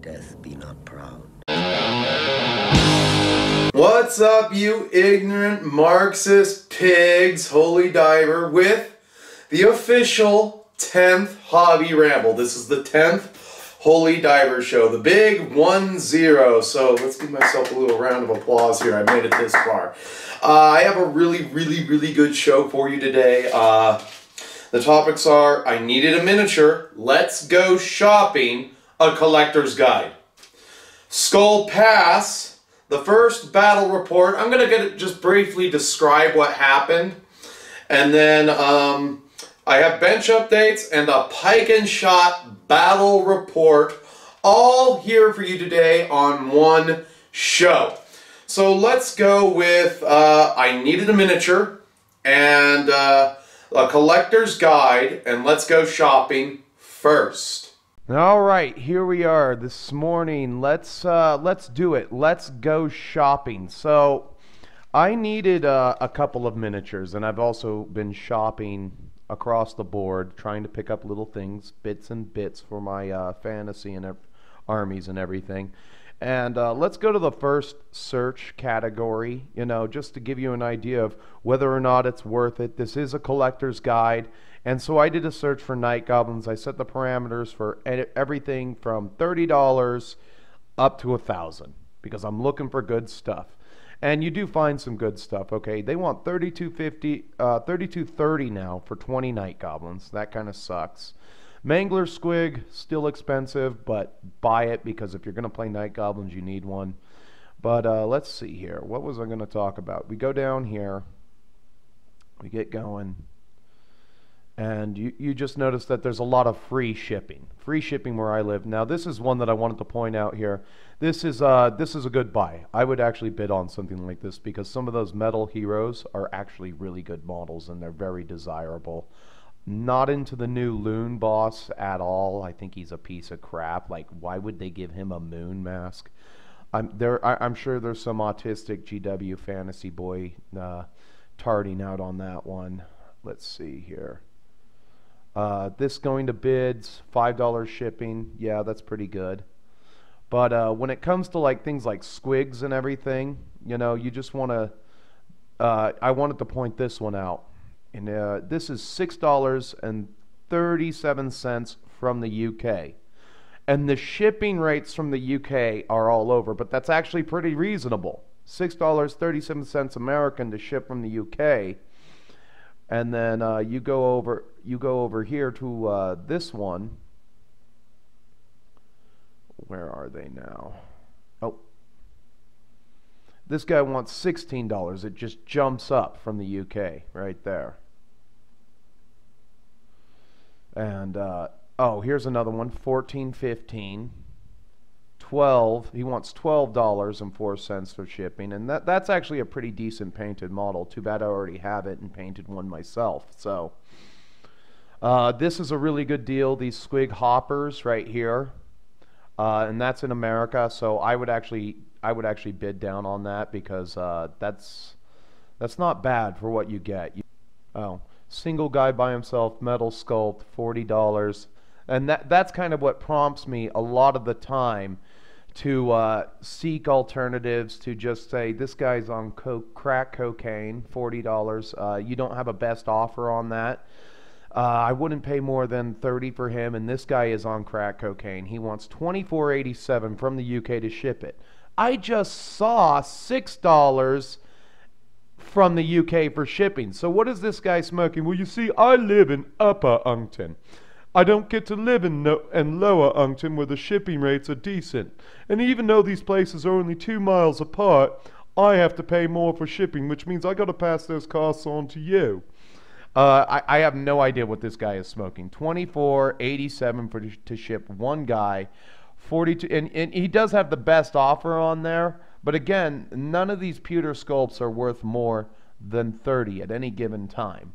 Death be not proud. What's up, you ignorant Marxist pigs? Holy Diver with the official 10th Hobby Ramble. This is the 10th Holy Diver Show, the big 1 0. So let's give myself a little round of applause here. I made it this far. Uh, I have a really, really, really good show for you today. Uh, the topics are I needed a miniature, let's go shopping, a collector's guide. Skull Pass, the first battle report. I'm going to just briefly describe what happened. And then um, I have bench updates and a pike and shotte battle report all here for you today on one show. So let's go with uh, I needed a miniature and uh, a collector's guide and let's go shopping first. All right, here we are this morning. Let's uh, let's do it. Let's go shopping. So, I needed uh, a couple of miniatures, and I've also been shopping across the board, trying to pick up little things, bits and bits for my uh, fantasy and armies and everything. And uh, let's go to the first search category. You know, just to give you an idea of whether or not it's worth it. This is a collector's guide. And so I did a search for night goblins. I set the parameters for everything from $30 up to a 1000 because I'm looking for good stuff. And you do find some good stuff, okay? They want 3250 uh 3230 now for 20 night goblins. That kind of sucks. Mangler Squig still expensive, but buy it because if you're going to play night goblins, you need one. But uh, let's see here. What was I going to talk about? We go down here. We get going and you, you just notice that there's a lot of free shipping free shipping where I live. Now this is one that I wanted to point out here. This is uh this is a good buy. I would actually bid on something like this because some of those metal heroes are actually really good models and they're very desirable. Not into the new loon boss at all. I think he's a piece of crap. Like why would they give him a moon mask? I'm there I, am sure there's some autistic GW fantasy boy uh, tarting out on that one. Let's see here uh, this going to bids, $5 shipping. Yeah, that's pretty good. But uh, when it comes to like things like squigs and everything, you know, you just want to. Uh, I wanted to point this one out, and uh, this is six dollars and thirty-seven cents from the UK, and the shipping rates from the UK are all over, but that's actually pretty reasonable. Six dollars thirty-seven cents American to ship from the UK and then uh, you go over you go over here to uh, this one. Where are they now? Oh. This guy wants $16 it just jumps up from the UK right there. And uh, oh here's another one 1415 12 he wants $12.04 for shipping and that that's actually a pretty decent painted model. Too bad i already have it and painted one myself so. Uh, this is a really good deal these squig hoppers right here. Uh, and that's in america so i would actually i would actually bid down on that because uh, that's that's not bad for what you get. You, oh single guy by himself metal sculpt $40 and that that's kind of what prompts me a lot of the time to uh, seek alternatives to just say this guy's on crack cocaine, forty dollars. Uh, you don't have a best offer on that. Uh, I wouldn't pay more than thirty for him, and this guy is on crack cocaine. He wants twenty four eighty seven from the UK to ship it. I just saw six dollars from the UK for shipping. So what is this guy smoking? Well, you see, I live in Upper Uncton. I don't get to live in, no- in Lower Uncton where the shipping rates are decent. And even though these places are only two miles apart, I have to pay more for shipping, which means I got to pass those costs on to you. Uh, I, I, have no idea what this guy is smoking. Twenty four eighty seven for to ship one guy, forty two, and, and he does have the best offer on there. But again, none of these pewter sculpts are worth more than thirty at any given time.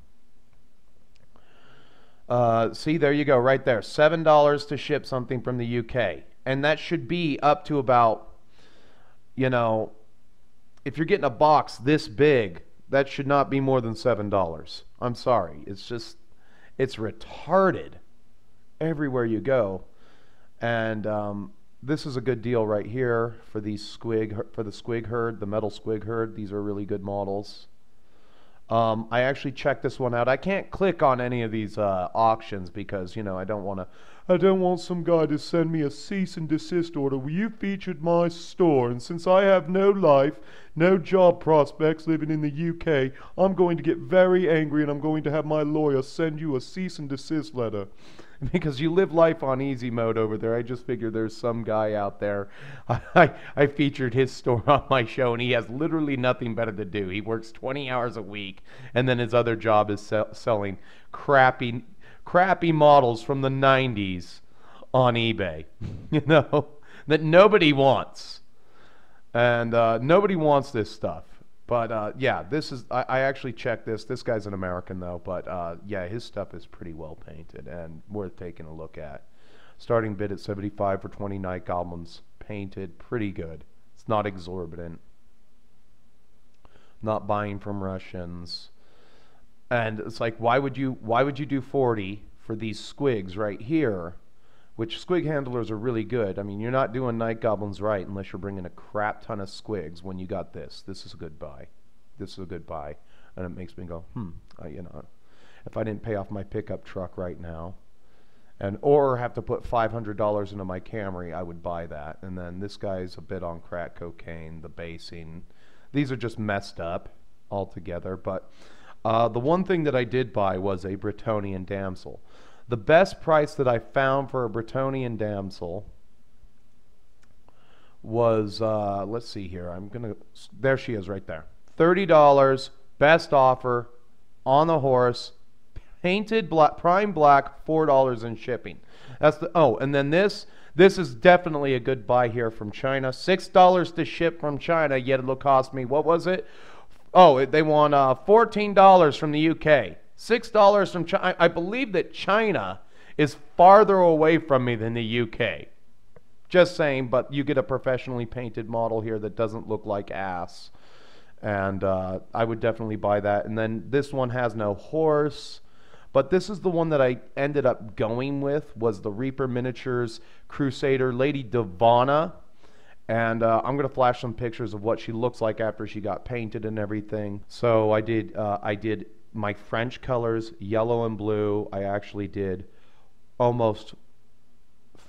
Uh, see, there you go, right there. $7 to ship something from the UK. And that should be up to about, you know, if you're getting a box this big, that should not be more than $7. I'm sorry. It's just, it's retarded everywhere you go. And um, this is a good deal right here for these squig for the squig herd, the metal squig herd. These are really good models. Um, I actually checked this one out. I can't click on any of these uh, auctions because you know I don't want to. I don't want some guy to send me a cease and desist order. Well, you featured my store, and since I have no life, no job prospects living in the UK, I'm going to get very angry, and I'm going to have my lawyer send you a cease and desist letter. because you live life on easy mode over there. I just figured there's some guy out there. I, I featured his store on my show, and he has literally nothing better to do. He works 20 hours a week, and then his other job is sell, selling crappy, crappy models from the 90s on eBay, you know, that nobody wants. And uh, nobody wants this stuff. But uh, yeah, this is I, I, actually checked this. This guy's an American though, but uh, yeah, his stuff is pretty well painted and worth taking a look at. Starting bid at 75 for 20 night goblins, painted, pretty good. It's not exorbitant. Not buying from Russians. And it's like, why would you why would you do 40 for these squigs right here? Which squig handlers are really good. I mean, you're not doing night goblins right unless you're bringing a crap ton of squigs when you got this. This is a good buy. This is a good buy. And it makes me go, hmm, you know, if I didn't pay off my pickup truck right now, and or have to put $500 into my Camry, I would buy that. And then this guy's a bit on crack cocaine, the basing. These are just messed up altogether. But uh, the one thing that I did buy was a Bretonnian damsel. The best price that I found for a Bretonnian damsel was, uh, let's see here. I'm going to, there she is right there. $30, best offer on the horse, painted black, prime black, $4 in shipping. That's the, oh, and then this, this is definitely a good buy here from China. $6 to ship from China, yet it'll cost me, what was it? Oh, they want uh, $14 from the UK. Six dollars from China. I believe that China is farther away from me than the UK. Just saying, but you get a professionally painted model here that doesn't look like ass. And uh, I would definitely buy that. And then this one has no horse. But this is the one that I ended up going with was the Reaper Miniatures Crusader Lady Divana. And uh, I'm going to flash some pictures of what she looks like after she got painted and everything. So I did, uh, I did my French colors, yellow and blue, I actually did almost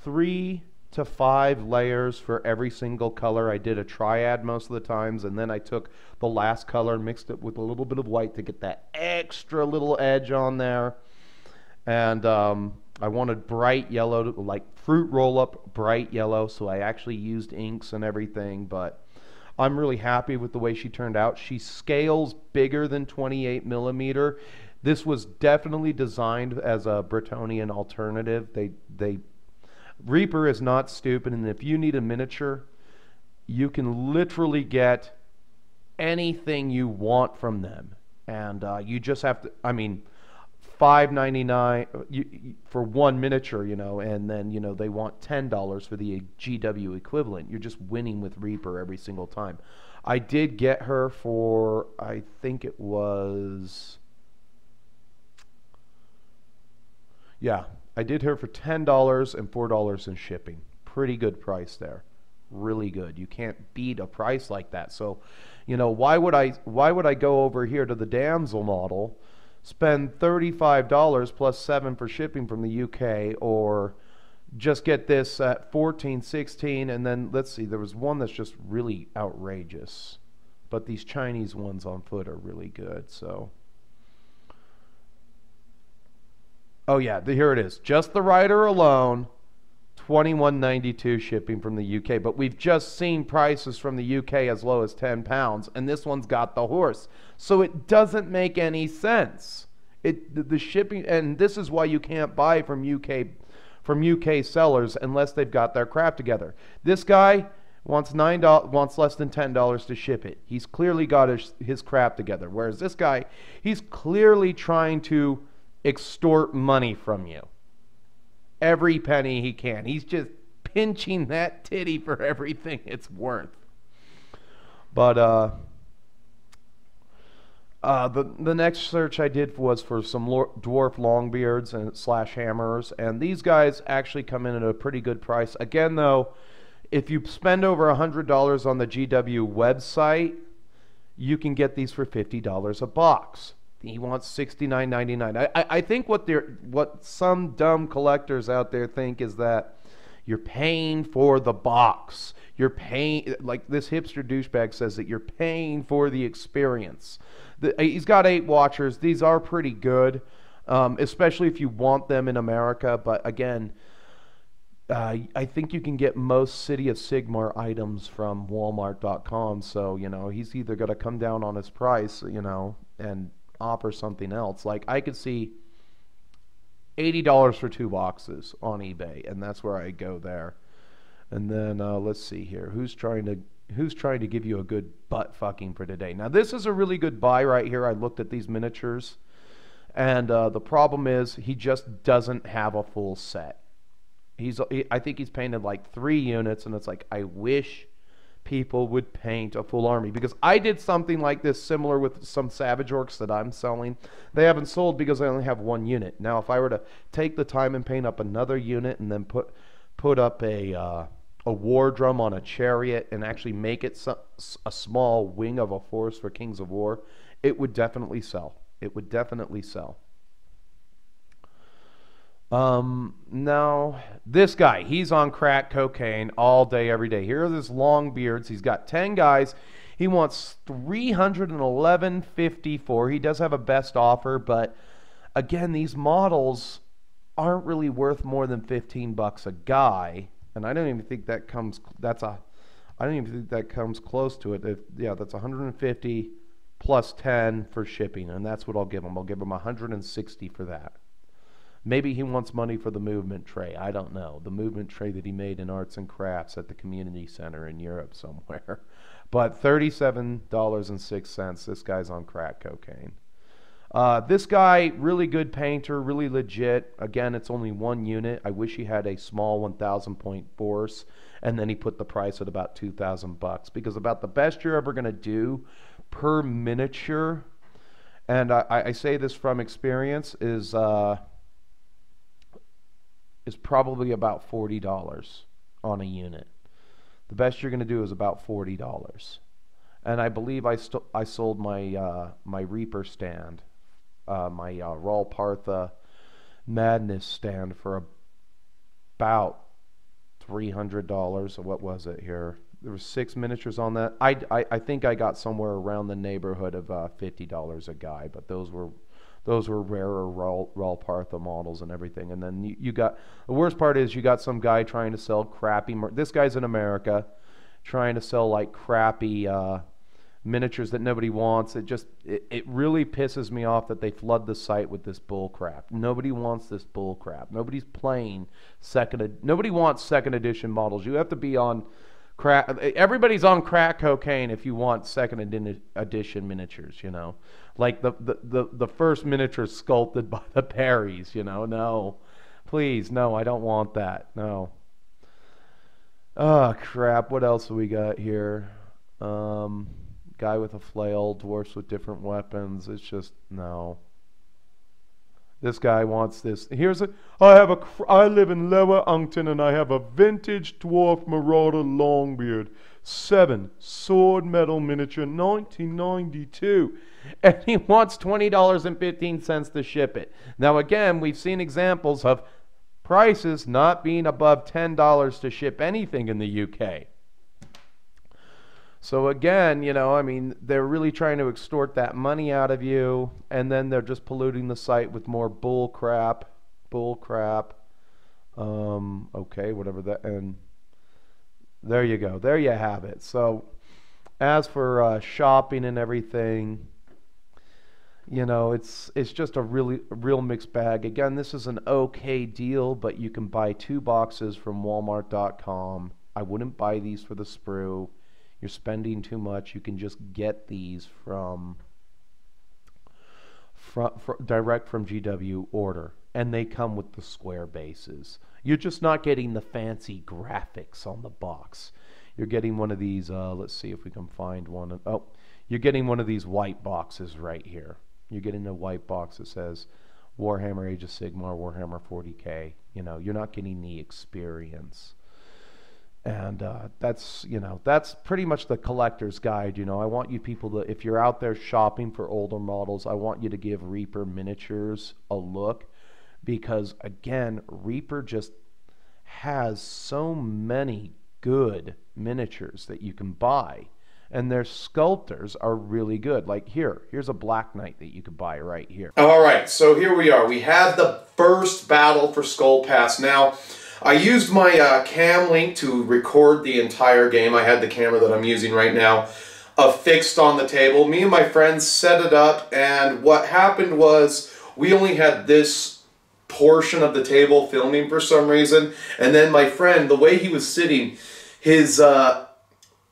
three to five layers for every single color. I did a triad most of the times, and then I took the last color and mixed it with a little bit of white to get that extra little edge on there. And um, I wanted bright yellow, like fruit roll up, bright yellow, so I actually used inks and everything, but I'm really happy with the way she turned out. She scales bigger than 28 millimeter. This was definitely designed as a Bretonnian alternative. They they Reaper is not stupid, and if you need a miniature, you can literally get anything you want from them, and uh, you just have to. I mean five ninety nine uh, for one miniature, you know, and then you know they want ten dollars for the GW equivalent. You're just winning with Reaper every single time. I did get her for I think it was yeah, I did her for ten dollars and four dollars in shipping. Pretty good price there. Really good. You can't beat a price like that. So, you know, why would I why would I go over here to the damsel model? Spend $35 plus 7 for shipping from the UK or just get this at 14 16 and then let's see there was one that's just really outrageous but these chinese ones on foot are really good so. Oh yeah here it is just the rider alone 21.92 shipping from the UK but we've just seen prices from the UK as low as 10 pounds and this one's got the horse. So it doesn't make any sense. It the, shipping and this is why you can't buy from UK from UK sellers unless they've got their crap together. This guy wants nine dollars wants less than ten dollars to ship it. He's clearly got his, his crap together. Whereas this guy he's clearly trying to extort money from you every penny he can. He's just pinching that titty for everything it's worth. But uh, uh, the the next search I did was for some dwarf longbeards and slash hammers, and these guys actually come in at a pretty good price. Again, though, if you spend over $100 on the GW website, you can get these for $50 a box. He wants $69.99. I, I, I think what they're what some dumb collectors out there think is that you're paying for the box. You're paying like this hipster douchebag says that you're paying for the experience. The, he's got eight watchers. These are pretty good, um, especially if you want them in America. But again, uh, I think you can get most City of Sigmar items from Walmart.com. So you know he's either going to come down on his price, you know, and offer something else. Like I could see eighty dollars for two boxes on eBay, and that's where I go there. And then uh, let's see here, who's trying to who's trying to give you a good butt fucking for today? Now this is a really good buy right here. I looked at these miniatures, and uh, the problem is he just doesn't have a full set. He's I think he's painted like three units, and it's like I wish people would paint a full army because I did something like this similar with some Savage Orcs that I'm selling. They haven't sold because I only have one unit. Now, if I were to take the time and paint up another unit and then put put up a uh, a war drum on a chariot and actually make it so, a small wing of a force for Kings of War, it would definitely sell. It would definitely sell. Um, now this guy, he's on crack cocaine all day, every day. Here are his long beards. He's got 10 guys. He wants 311.54. He does have a best offer, but again, these models aren't really worth more than 15 bucks a guy. And I don't even think that comes, that's a, I don't even think that comes close to it. If, yeah, that's 150 plus 10 for shipping. And that's what I'll give him. I'll give him 160 for that. Maybe he wants money for the movement tray. I don't know. The movement tray that he made in arts and crafts at the community center in Europe somewhere. But $37.06. This guy's on crack cocaine. Uh, this guy, really good painter, really legit. Again, it's only one unit. I wish he had a small 1,000 point force, and then he put the price at about 2,000 bucks because about the best you're ever going to do per miniature, and I, I, say this from experience, is uh, is probably about $40 on a unit. The best you're going to do is about $40. And I believe I, I sold my, uh, my Reaper stand, uh, my uh, Partha Madness stand for about $300. What was it here? There were six miniatures on that. I, I, I think I got somewhere around the neighborhood of uh, $50 a guy, but those were those were rarer Ral, Partha models and everything. And then you, you, got the worst part is you got some guy trying to sell crappy. This guy's in America, trying to sell like crappy uh, miniatures that nobody wants. It just it, it really pisses me off that they flood the site with this bull crap. Nobody wants this bull crap. Nobody's playing second. Nobody wants second edition models. You have to be on crack. Everybody's on crack cocaine if you want second edition miniatures. You know, like the the the, the first miniature sculpted by the Perrys. You know, no, please, no, I don't want that. No. Oh crap! What else we got here? Um, guy with a flail, dwarfs with different weapons. It's just no. This guy wants this. Here's a. I have a. I live in Lower Uncton and I have a vintage dwarf marauder longbeard, seven sword metal miniature, 1992, and he wants twenty dollars and fifteen cents to ship it. Now again, we've seen examples of prices not being above ten dollars to ship anything in the UK. So again, you know, I mean, they're really trying to extort that money out of you, and then they're just polluting the site with more bull crap, bull crap. Um, okay, whatever that, and there you go. There you have it. So, as for uh, shopping and everything, you know, it's it's just a really real mixed bag. Again, this is an okay deal, but you can buy two boxes from Walmart.com. I wouldn't buy these for the sprue you're spending too much, you can just get these from, from, from direct from GW order, and they come with the square bases. You're just not getting the fancy graphics on the box. You're getting one of these. Uh, let's see if we can find one. Oh, you're getting one of these white boxes right here. You're in a white box that says Warhammer Age of Sigmar, Warhammer 40k. You know, you're not getting the experience. and uh, that's you know that's pretty much the collector's guide you know i want you people to if you're out there shopping for older models i want you to give reaper miniatures a look because again reaper just has so many good miniatures that you can buy and their sculptors are really good like here here's a black knight that you could buy right here all right so here we are we have the first battle for skull pass now I used my uh, cam link to record the entire game. I had the camera that I'm using right now affixed on the table. Me and my friends set it up and what happened was we only had this portion of the table filming for some reason and then my friend, the way he was sitting, his uh,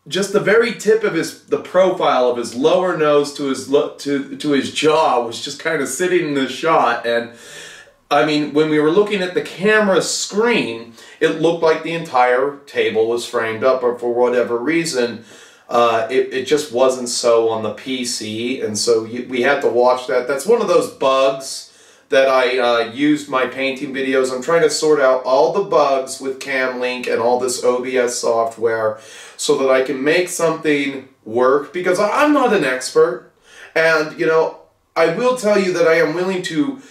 just the very tip of his the profile of his lower nose to his look to to his jaw was just kind of sitting in the shot and I mean, when we were looking at the camera screen, it looked like the entire table was framed up, but for whatever reason, uh, it, it just wasn't so on the PC, and so we had to watch that. That's one of those bugs that I uh, used my painting videos. I'm trying to sort out all the bugs with CamLink and all this OBS software so that I can make something work because I'm not an expert. And, you know, I will tell you that I am willing to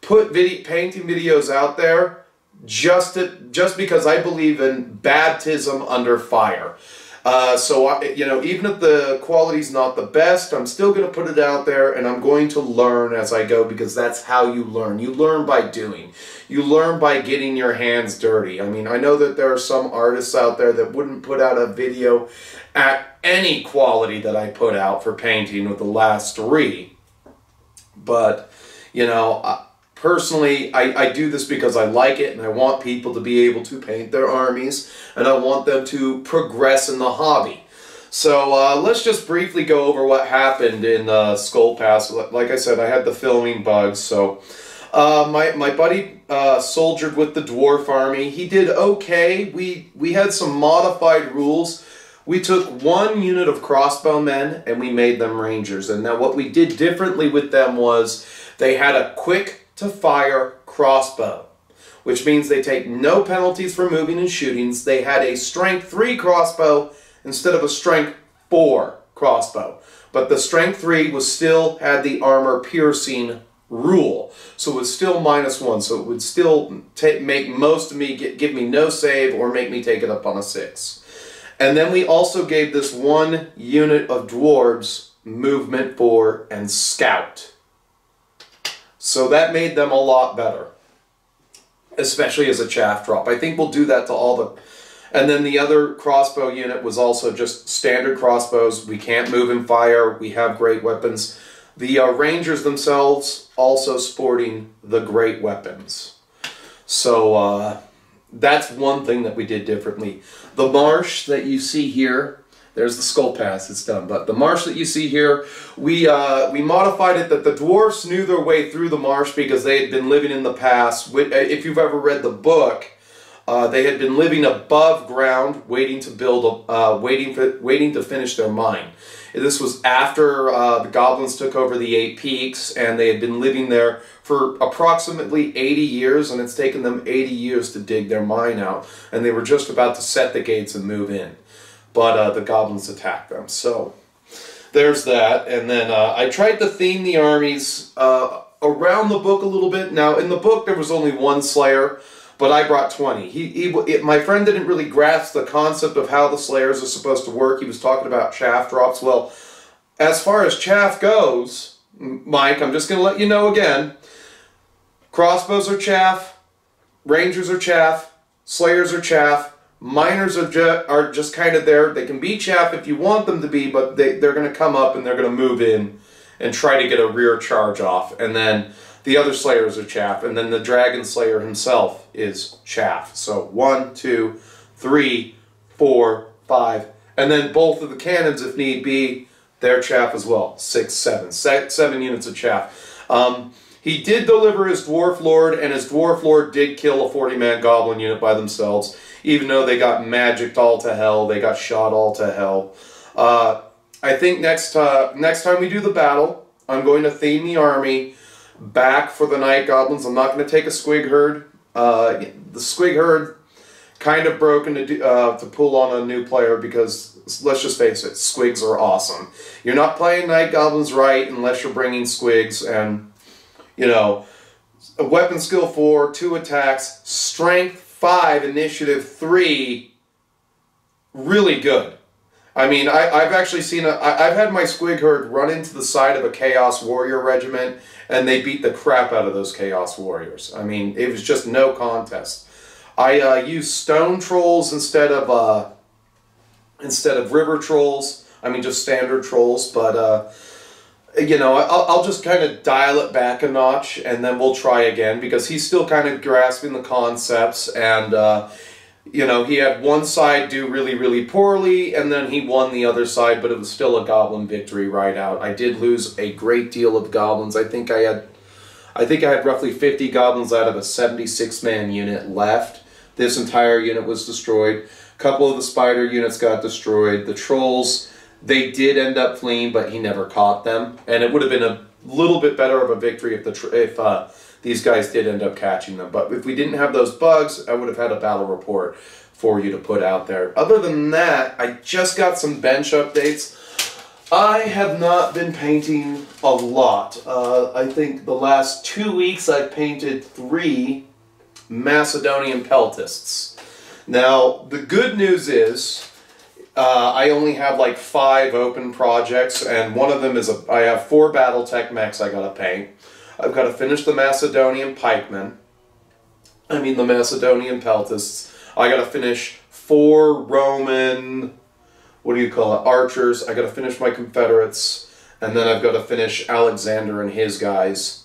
put video, painting videos out there just to, just because I believe in baptism under fire. Uh, so I, you know, even if the quality's not the best, I'm still going to put it out there, and I'm going to learn as I go because that's how you learn. You learn by doing. You learn by getting your hands dirty. I mean, I know that there are some artists out there that wouldn't put out a video at any quality that I put out for painting with the last three, but you know. I, Personally, I, I do this because I like it and I want people to be able to paint their armies and I want them to progress in the hobby. So uh, let's just briefly go over what happened in uh, Skull Pass. Like I said, I had the filming bugs, so uh, my, my buddy uh, soldiered with the Dwarf Army. He did okay. We, we had some modified rules. We took one unit of crossbowmen and we made them rangers. And now what we did differently with them was they had a quick to fire crossbow, which means they take no penalties for moving and shootings. They had a strength 3 crossbow instead of a strength 4 crossbow. But the strength 3 was still had the armor piercing rule. So it was still minus 1. So it would still take, make most of me get, give me no save or make me take it up on a 6. And then we also gave this one unit of dwarves movement 4 and scout. So that made them a lot better, especially as a chaff drop. I think we'll do that to all the... And then the other crossbow unit was also just standard crossbows. We can't move and fire. We have great weapons. The uh, Rangers themselves also sporting the great weapons. So uh, that's one thing that we did differently. The marsh that you see here there's the skull pass, it's done. But the marsh that you see here, we, uh, we modified it that the dwarfs knew their way through the marsh because they had been living in the past. Uh, if you've ever read the book, uh, they had been living above ground, waiting to build, uh, waiting for, waiting to finish their mine. This was after uh, the goblins took over the Eight Peaks, and they had been living there for approximately 80 years, and it's taken them 80 years to dig their mine out, and they were just about to set the gates and move in but uh, the goblins attack them. So there's that. And then uh, I tried to theme the armies uh, around the book a little bit. Now, in the book, there was only one Slayer, but I brought 20. He, he it, my friend didn't really grasp the concept of how the Slayers are supposed to work. He was talking about chaff drops. Well, as far as chaff goes, Mike, I'm just going to let you know again. Crossbows are chaff, Rangers are chaff, Slayers are chaff, Miners are, are just kind of there. They can be chaff if you want them to be, but they, they're going to come up and they're going to move in and try to get a rear charge off. And then the other Slayers are chaff. And then the Dragon Slayer himself is chaff. So one, two, three, four, five. And then both of the cannons, if need be, they're chaff as well. Six, seven. Se seven units of chaff. Um, he did deliver his Dwarf Lord, and his Dwarf Lord did kill a 40-man Goblin unit by themselves even though they got magicked all to hell, they got shot all to hell. Uh, I think next uh, next time we do the battle, I'm going to theme the army back for the Night Goblins. I'm not going to take a Squig Herd. Uh, the Squig Herd kind of broken to do, uh, to pull on a new player because let's just face it, squigs are awesome. You're not playing night goblins right unless you're bringing squigs and you know a weapon skill four, two attacks, strength five, initiative three. Really good. I mean, I, I've actually seen a. I, I've had my squig herd run into the side of a Chaos Warrior regiment, and they beat the crap out of those Chaos Warriors. I mean, it was just no contest. I uh, use stone trolls instead of uh, instead of river trolls. I mean, just standard trolls, but uh, you know, I'll, I'll just kind of dial it back a notch, and then we'll try again because he's still kind of grasping the concepts and. Uh, you know, he had one side do really, really poorly, and then he won the other side, but it was still a goblin victory right out. I did lose a great deal of goblins. I think I had, I think I had roughly 50 goblins out of a 76-man unit left. This entire unit was destroyed. A couple of the spider units got destroyed. The trolls, they did end up fleeing, but he never caught them, and it would have been a little bit better of a victory if the if uh, these guys did end up catching them. But if we didn't have those bugs, I would have had a battle report for you to put out there. Other than that, I just got some bench updates. I have not been painting a lot. Uh, I think the last two weeks I've painted three Macedonian peltasts. Now, the good news is uh, I only have like five open projects, and one of them is a, I have four Battletech mechs I gotta paint. I've got to finish the Macedonian pikemen. I mean the Macedonian peltasts. I got to finish four Roman, what do you call it, archers. I got to finish my Confederates. And then I've got to finish Alexander and his guys.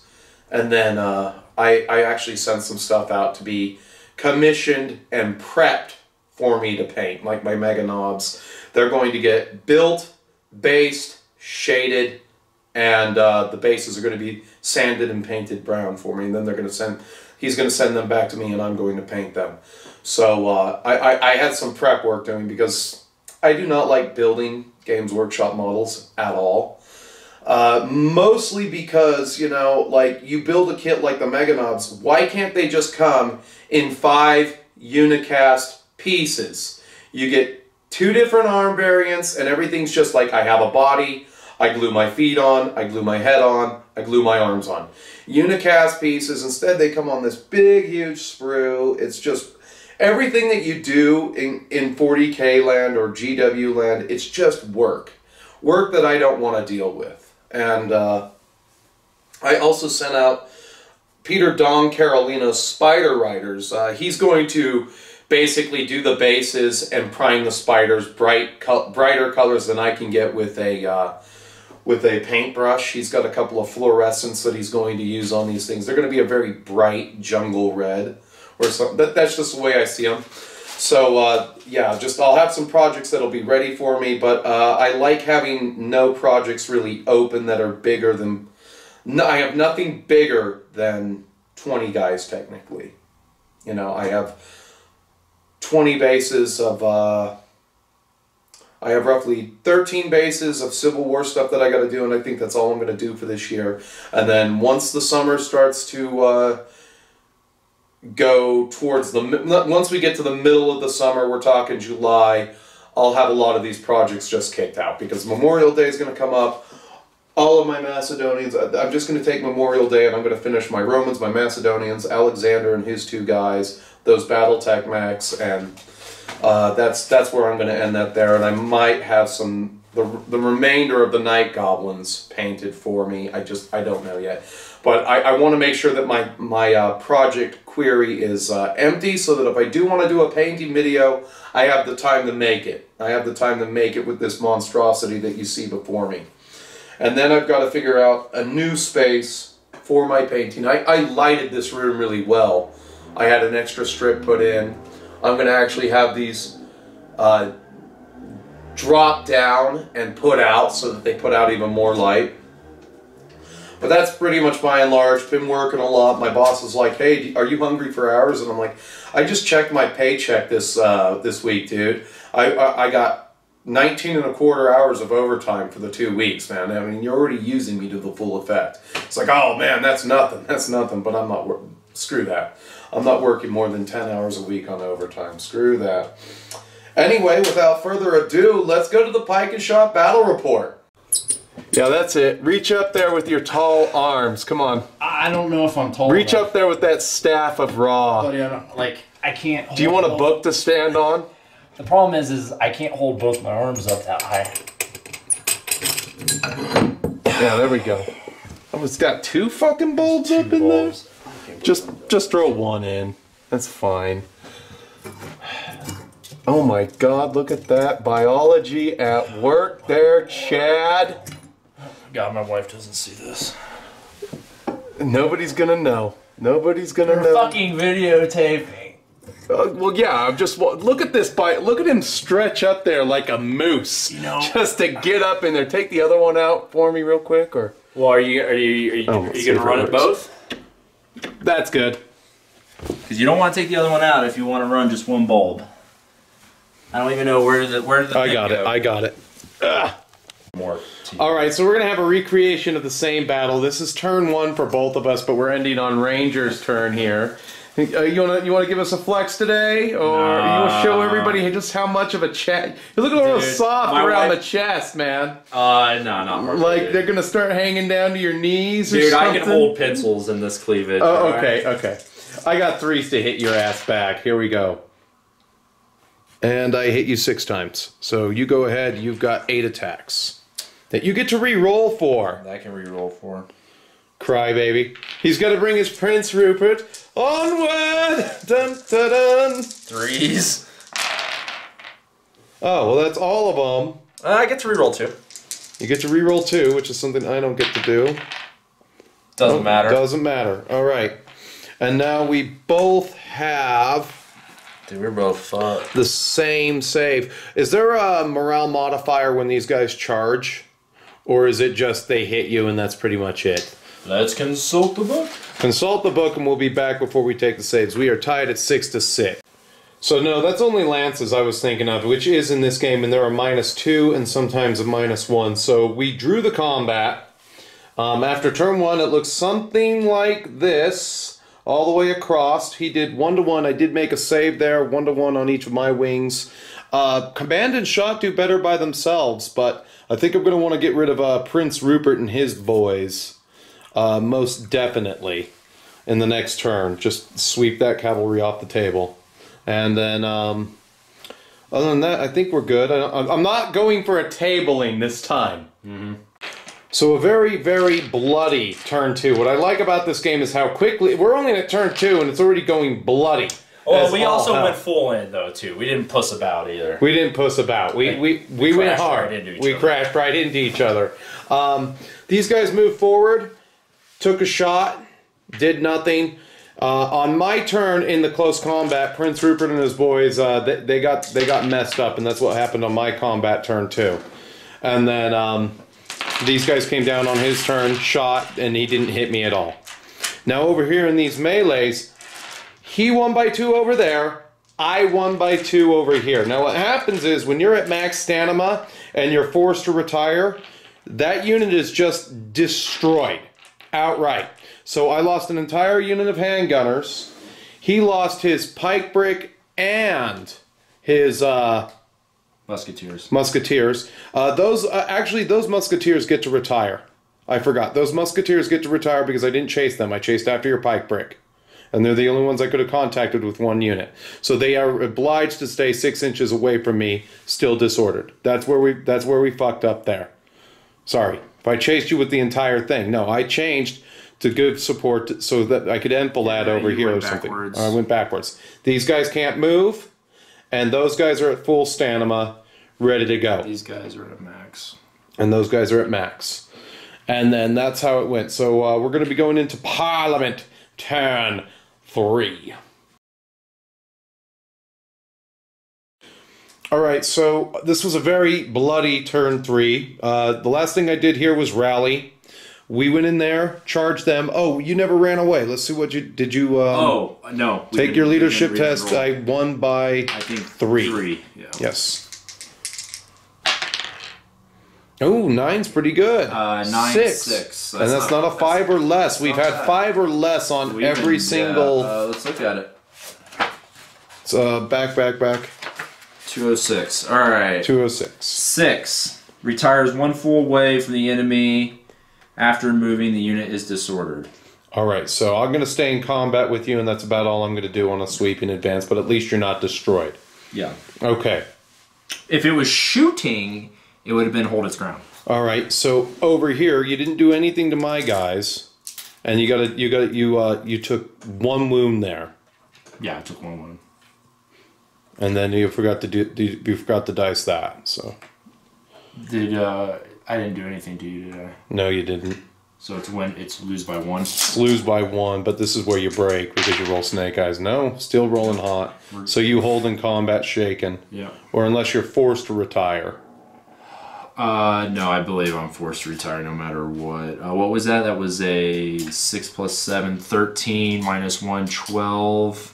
And then uh, I, I actually sent some stuff out to be commissioned and prepped for me to paint, like my Meganobz. They're going to get built, based, shaded, and uh, the bases are going to be sanded and painted brown for me. And then they're going to send, he's going to send them back to me, and I'm going to paint them. So uh, I, I, I had some prep work doing because I do not like building Games Workshop models at all. Uh, mostly because, you know, like you build a kit like the Meganobz, why can't they just come in five unicast pieces? You get two different arm variants and everything's just like I have a body, I glue my feet on, I glue my head on, I glue my arms on. Unicast pieces, instead they come on this big, huge sprue. It's just everything that you do in, in 40K land or GW land, it's just work. Work that I don't want to deal with. And uh, I also sent out Peter Don Carolino's Spider Riders. Uh, he's going to basically do the bases and prime the spiders bright, brighter colors than I can get with a uh, with a paintbrush. He's got a couple of fluorescents that he's going to use on these things. They're going to be a very bright jungle red or something. That, that's just the way I see them. So uh, yeah, just I'll have some projects that'll be ready for me, but uh, I like having no projects really open that are bigger than. No, I have nothing bigger than 20 guys technically. You know, I have 20 bases of uh, I have roughly 13 bases of Civil War stuff that I got to do, and I think that's all I'm going to do for this year. And then once the summer starts to uh, go towards the once we get to the middle of the summer, we're talking July. I'll have a lot of these projects just kicked out because Memorial Day is going to come up. All of my Macedonians, I'm just going to take Memorial Day and I'm going to finish my Romans, my Macedonians, Alexander and his two guys, those Battletech mechs, and uh, that's that's where I'm going to end that there, and I might have some the the remainder of the night goblins painted for me. I just I don't know yet, but I, I want to make sure that my my uh, project query is uh, empty so that if I do want to do a painting video, I have the time to make it. I have the time to make it with this monstrosity that you see before me, and then I've got to figure out a new space for my painting. I, I lighted this room really well. I had an extra strip put in. I'm going to actually have these uh, drop down and put out so that they put out even more light. But that's pretty much by and large. Been working a lot. My boss is like, "Hey, are you hungry for hours?" And I'm like, "I just checked my paycheck this uh, this week, dude. I, I, I got 19 and a quarter hours of overtime for the two weeks, man. I mean, you're already using me to the full effect. It's like, oh man, that's nothing. That's nothing. But I'm not. Screw that. I'm not working more than 10 hours a week on overtime. Screw that. Anyway, without further ado, let's go to the Pike and Shotte Battle Report. Yeah, that's it. Reach up there with your tall arms. Come on. I don't know if I'm tall. Reach enough. up there with that staff of raw. Buddy, I don't, like I can't. Do you want a book to stand on? The problem is, is I can't hold both my arms up that high. Yeah, there we go. Oh, it's got two fucking bulbs up in there. Bulbs. Just, just throw one in. That's fine. Oh my God! Look at that biology at work there, Chad. God, my wife doesn't see this. Nobody's gonna know. Nobody's gonna You're know. fucking videotaping. Uh, well, yeah. I'm just look at this bite. Look at him stretch up there like a moose, You know- just to get up in there. Take the other one out for me, real quick, or Well, are you are you are you, Oh, are you gonna run it works. both? That's good. Because you don't want to take the other one out if you want to run just one bulb. I don't even know where the where did the I thing got it. I got it. More. All right, so we're gonna have a recreation of the same battle. This is turn one for both of us, but we're ending on Ranger's turn here. Uh, you wanna you wanna give us a flex today, or you wanna show everybody just how much of a chest? You look a little soft around wife- the chest, man. Uh, no, not Like dude. they're gonna start hanging down to your knees or Dude, I can hold pencils in this cleavage. Oh, okay, okay. I got threes to hit your ass back. Here we go. And I hit you six times. So you go ahead. You've got eight attacks that you get to re-roll for. I can re-roll for. Crybaby. He's got to bring his Prince Rupert onward. Dun dun dun. Threes. Oh well, that's all of them. Uh, I get to re-roll too. You get to re-roll two, which is something I don't get to do. Doesn't Oh, matter. Doesn't matter. All right. And now we both have Dude, we're both fucked. the same save. Is there a morale modifier when these guys charge? Or is it just they hit you and that's pretty much it? Let's consult the book. Consult the book and we'll be back before we take the saves. We are tied at six to six. So no, that's only lances I was thinking of, which is in this game, and there are minus two and sometimes a minus one. So we drew the combat. Um, after turn one, it looks something like this, all the way across. He did one to one. I did make a save there, one to one on each of my wings. Uh, Command and Shot do better by themselves, but I think I'm going to want to get rid of uh, Prince Rupert and his boys, uh, most definitely, in the next turn. Just sweep that cavalry off the table. And then, um, other than that, I think we're good. I, I'm- I'm not going for a tabling this time. So a very, very bloody turn two. What I like about this game is how quickly we're only at turn two and it's already going bloody. Well, we also hell. went full in though too. We didn't puss about either. We didn't puss about. We we, we, went hard. right into each we other. crashed right into each other. Um, these guys move forward, took a shot, did nothing. Uh, on my turn in the close combat, Prince Rupert and his boys uh, they, they got they got messed up, and that's what happened on my combat turn too. And then um, these guys came down on his turn, shot, and he didn't hit me at all. Now over here in these melees, he won by two over there. I won by two over here. Now what happens is when you're at max stamina and you're forced to retire, that unit is just destroyed outright. So I lost an entire unit of handgunners. He lost his pike brick and his uh, Musketeers. musketeers. Uh, those uh, actually, those musketeers get to retire. I forgot. Those musketeers get to retire because I didn't chase them. I chased after your pike brick, and they're the only ones I could have contacted with one unit. So they are obliged to stay six inches away from me, still disordered. That's where we. That's where we fucked up there. Sorry. If I chased you with the entire thing, no, I changed to give support to- so that I could end the enfilade over here or something. backwards. I went backwards. These guys can't move, and those guys are at full stamina, ready to go These guys are at max. and those guys are at max. And then that's how it went. So uh, we're going to be going into Parliament turn three. All right, so this was a very bloody turn three. Uh, the last thing I did here was rally. We went in there, charged them. Oh, you never ran away. Let's see what you did. You um, Oh no! take your leadership test. I won by I think three. Three. Yeah. yes. Oh, nine's pretty good. Uh, nine, six. six. and That's that's not- not, a five or less. We've had bad. five or less on We every even- single. yeah, uh, let's look at it. uh, back, back, back. 206. All right. 206. Six. Retires one full way from the enemy. After moving, the unit is disordered. All right, so I'm going to stay in combat with you, and that's about all I'm going to do on a sweeping advance, but at least you're not destroyed. Yeah. Okay. If it was shooting, it would have been hold its ground. All right, so over here, you didn't do anything to my guys, and you got to you got you uh you took one wound there, Yeah, I took one one. And then you forgot to do you forgot to dice that. So Did uh I didn't do anything to you, did I? no, you didn't. So it's when it's lose by one. Lose by one, but this is where you break because you roll snake eyes. No, still rolling hot. So you hold in combat shaken, Yeah. or unless you're forced to retire. Uh, no, I believe I'm forced to retire no matter what. Uh, what was that? That was a 6 plus 7, 13, minus 1, 12.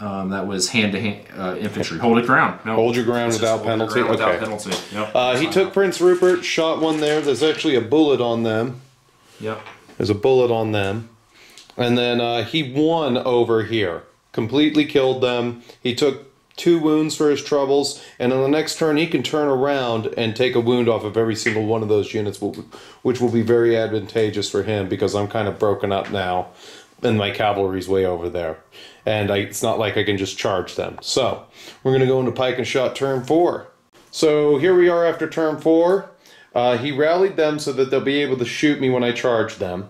Um, that was hand to hand uh, infantry. Hold it ground. No, Hold your ground without penalty? ground Without Okay. penalty. Yep. Uh, he took Prince Rupert, shot one there. There's actually a bullet on them. Yep. There's a bullet on them. And then uh, he won over here. Completely killed them. He took two wounds for his troubles. And on the next turn, he can turn around and take a wound off of every single one of those units, which will be very advantageous for him because I'm kind of broken up now. And my cavalry's way over there. And I, it's not like I can just charge them. So we're going to go into pike and shotte turn four. So here we are after turn four. Uh, he rallied them so that they'll be able to shoot me when I charge them.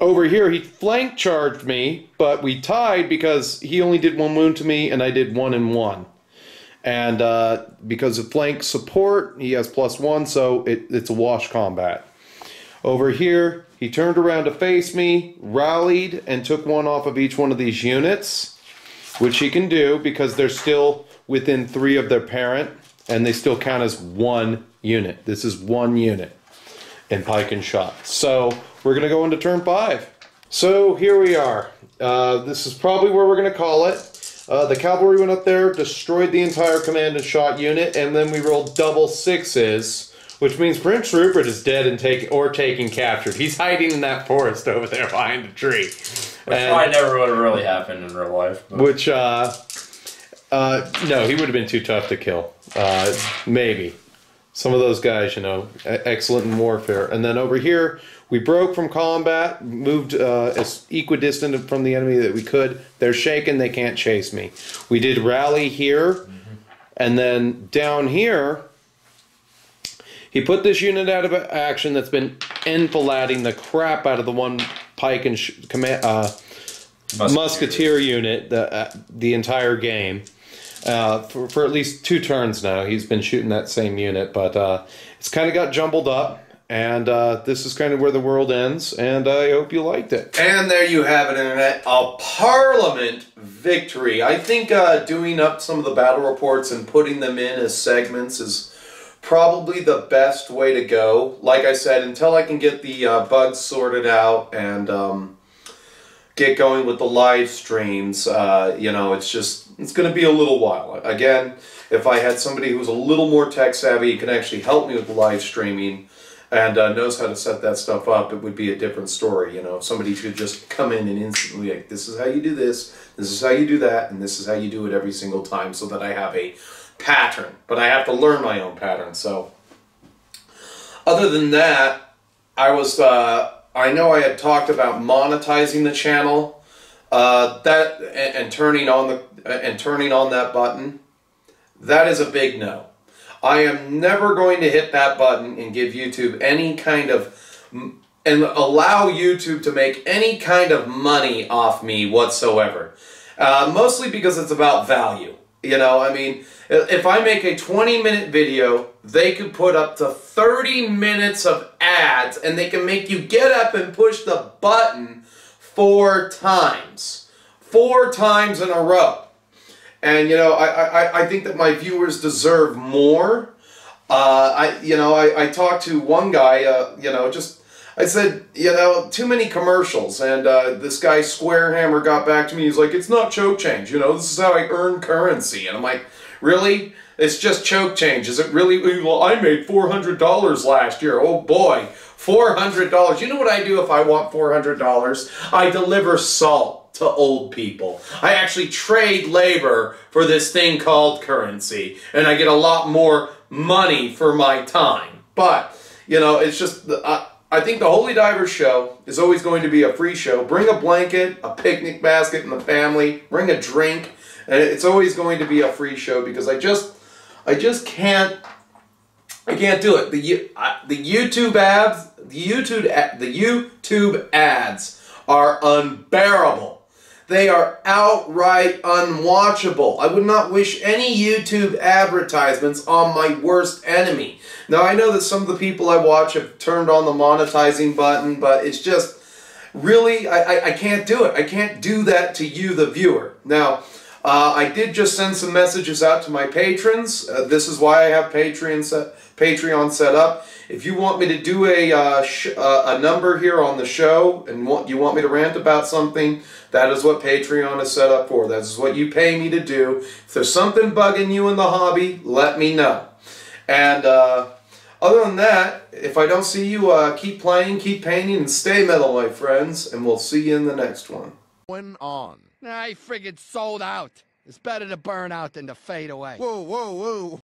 Over here, he flank charged me, but we tied because he only did one wound to me and I did one and one. And uh, because of flank support, he has plus one, so it, it's a wash combat. Over here, he turned around to face me, rallied, and took one off of each one of these units, which he can do because they're still within three of their parent, and they still count as one unit. This is one unit in pike and shotte. So we're going to go into turn five. So here we are. Uh, this is probably where we're going to call it. Uh, the cavalry went up there, destroyed the entire command and shot unit, and then we rolled double sixes, which means Prince Rupert is dead and taken or taken captured. He's hiding in that forest over there behind a tree. Which And- probably never would have really happened in real life. But. which, uh, uh, no, he would have been too tough to kill. Uh, maybe. Some of those guys, you know, excellent in warfare. And then over here, we broke from combat, moved uh, as equidistant from the enemy that we could. They're shaken, they can't chase me. We did rally here, and then down here, he put this unit out of action that's been enfilading the crap out of the one pike and sh- command. Uh, musketeer unit the uh, the entire game uh, for, for at least two turns now. He's been shooting that same unit, but uh, it's kind of got jumbled up, and uh, this is kind of where the world ends. And I hope you liked it. And there you have it, Internet. A Parliament victory. I think uh, doing up some of the battle reports and putting them in as segments is probably the best way to go. Like I said, until I can get the uh, bugs sorted out and um, get going with the live streams, uh, you know, it's just, it's going to be a little while. Again, if I had somebody who was a little more tech savvy, can actually help me with the live streaming, and uh, knows how to set that stuff up, it would be a different story. You know, if somebody could just come in and instantly like, this is how you do this, this is how you do that, and this is how you do it every single time, so that I have a pattern. But I have to learn my own pattern. So, other than that, I was uh, I know I had talked about monetizing the channel, uh, that and, and turning on the and turning on that button. That is a big no. I am never going to hit that button and give YouTube any kind of and allow YouTube to make any kind of money off me whatsoever. Uh, mostly because it's about value. You know, I mean, if I make a 20 minute video, they could put up to 30 minutes of ads and they can make you get up and push the button four times. Four times in a row. And you know, I, I, I think that my viewers deserve more. Uh, I you know I, I talked to one guy. Uh, you know, just I said you know too many commercials, and uh, this guy Squarehammer got back to me. He's like, it's not choke change. You know, this is how I earn currency. And I'm like, really? It's just choke change. Is it really? Well, I made four hundred dollars last year. Oh boy, four hundred dollars. You know what I do if I want four hundred dollars? I deliver salt to old people. I actually trade labor for this thing called currency, and I get a lot more money for my time. But you know, it's just I, I think the Holy Divers show is always going to be a free show. Bring a blanket, a picnic basket, and the family. Bring a drink, and it's always going to be a free show because I just I just can't. I can't do it. The the YouTube ads, the YouTube the YouTube ads are unbearable. They are outright unwatchable. I would not wish any YouTube advertisements on my worst enemy. Now I know that some of the people I watch have turned on the monetizing button, but it's just really I, I, I can't do it. I can't do that to you, the viewer. Now. Uh, I did just send some messages out to my patrons. Uh, this is why I have Patreon set, Patreon set up. If you want me to do a uh, uh, a number here on the show and want, you want me to rant about something, that is what Patreon is set up for. That is what you pay me to do. If there's something bugging you in the hobby, let me know. And uh, other than that, if I don't see you, uh, keep playing, keep painting, and stay metal, my friends. And we'll see you in the next one. Going on. I friggin' sold out. It's better to burn out than to fade away. Whoa, whoa, whoa.